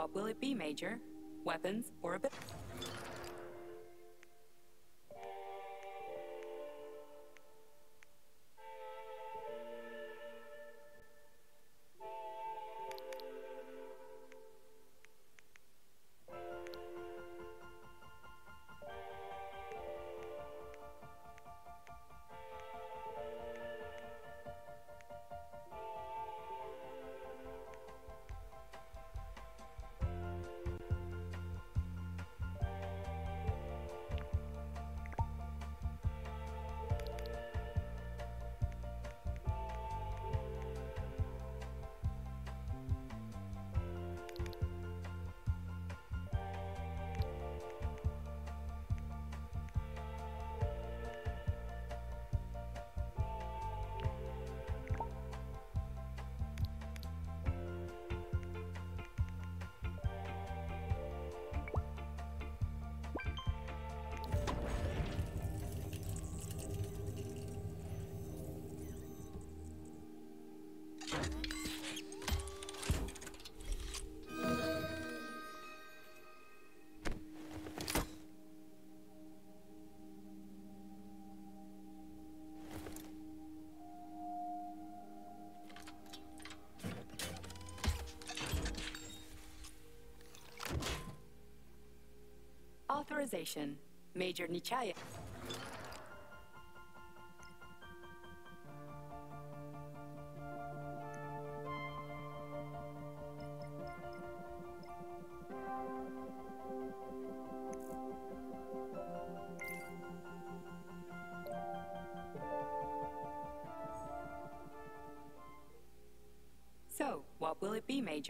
What will it be, Major? Weapons or a bit? Authorization. Major Nechaev.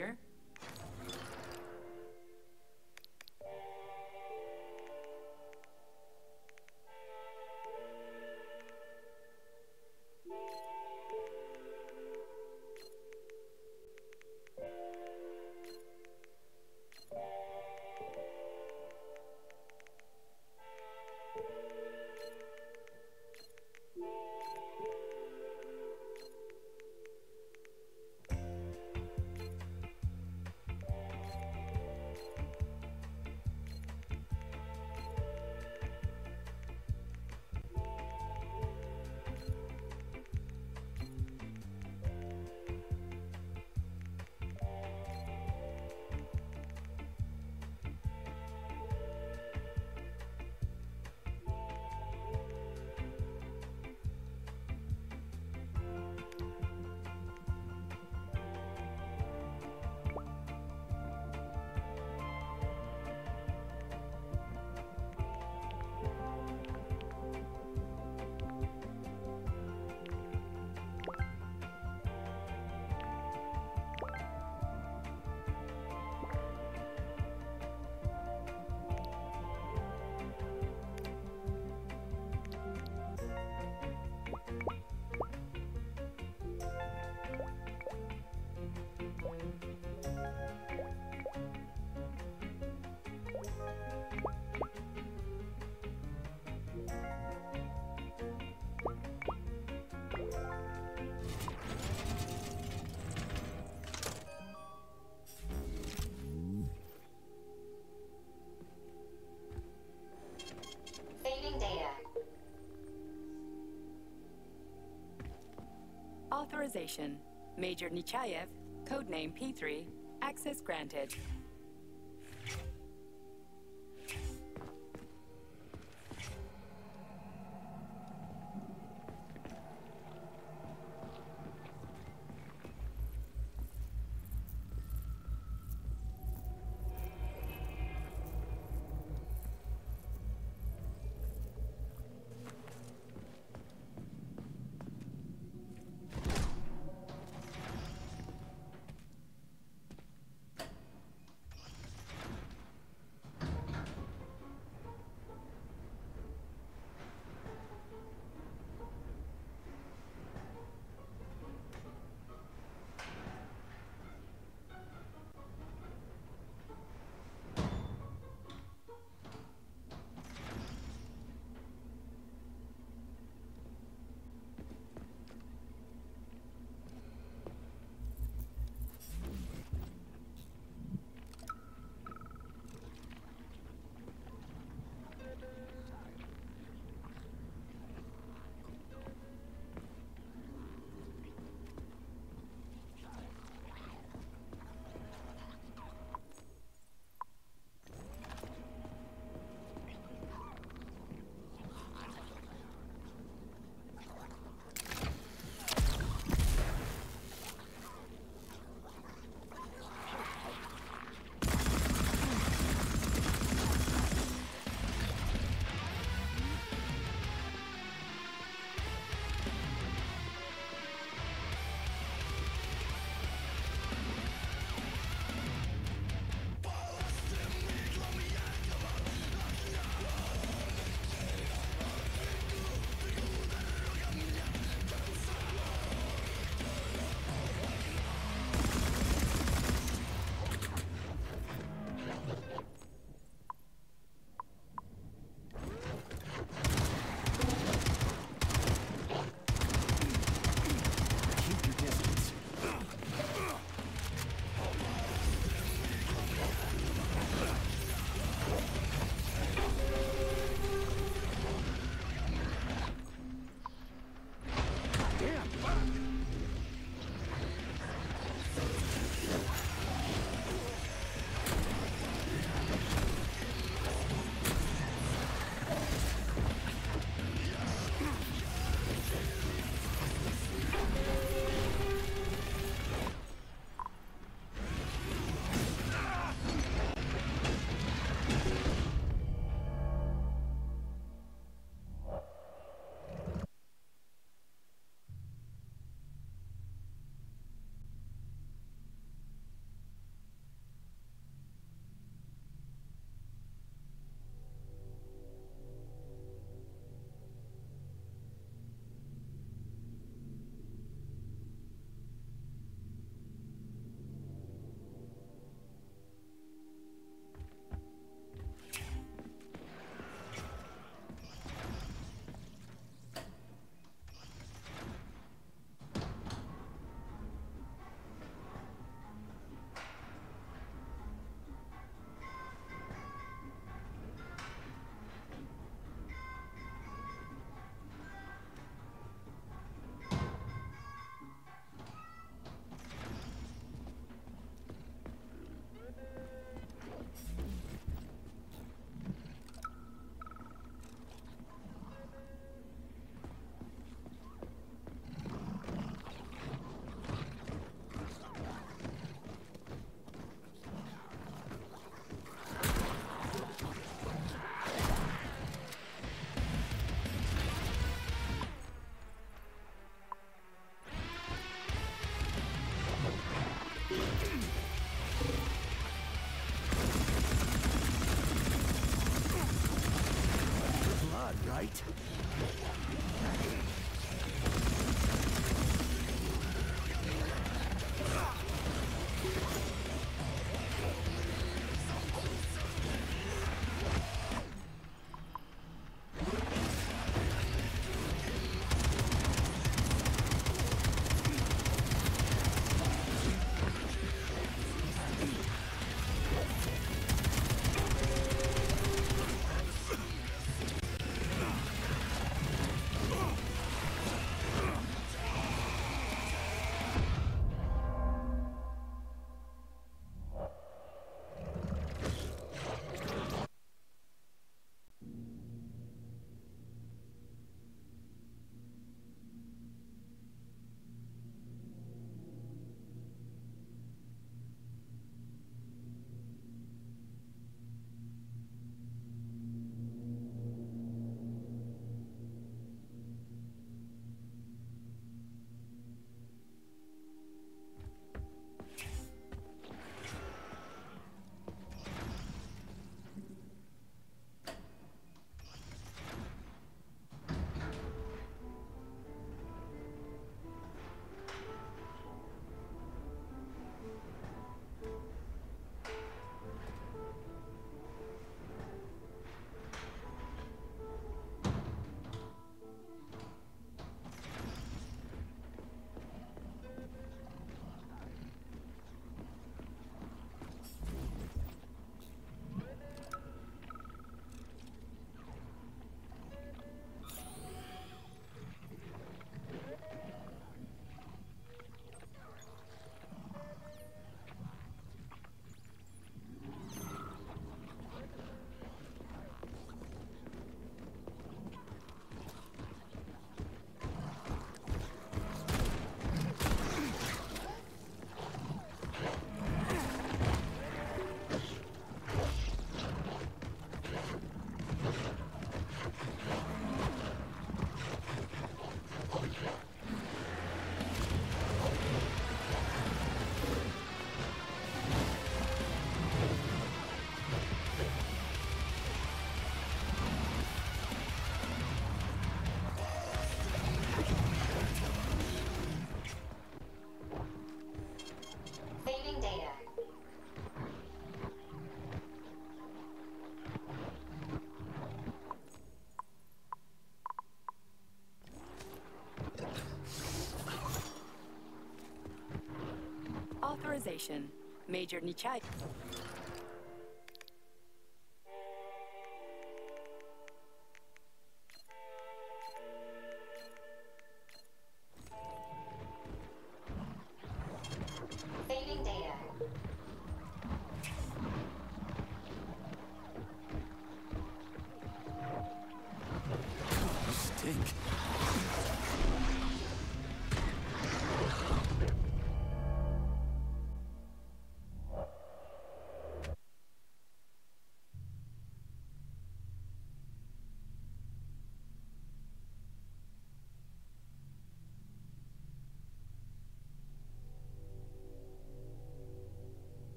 Will Authorization. Major Nechaev, codename P3, access granted. right. Saving data. Authorization. Major Nichai.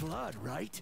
Blood right?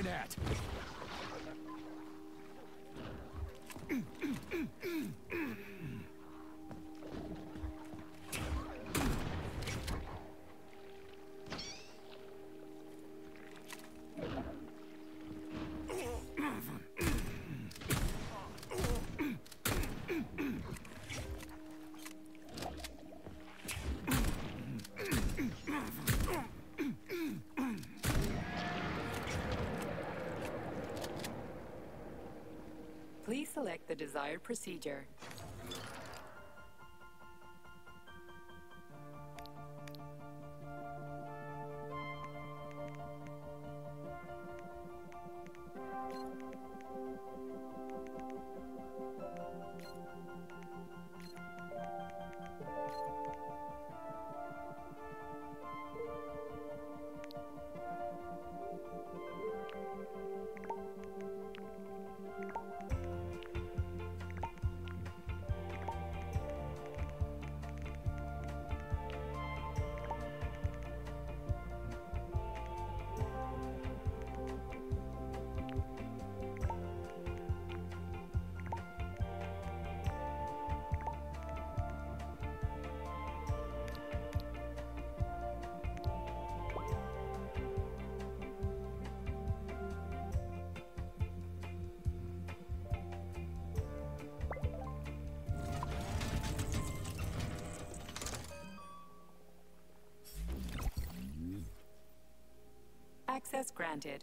You gawking at? Desired procedure. Access granted.